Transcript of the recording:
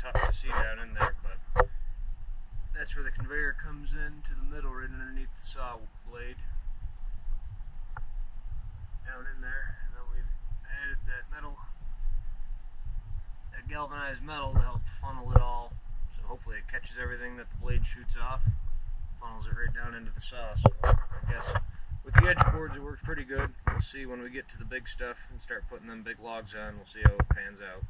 tough to see down in there, but that's where the conveyor comes in to the middle, right underneath the saw blade. Down in there, and then we've added that metal, that galvanized metal to help funnel it all. So hopefully it catches everything that the blade shoots off, funnels it right down into the saw. So I guess with the edge boards it works pretty good. We'll see when we get to the big stuff and start putting them big logs on. We'll see how it pans out.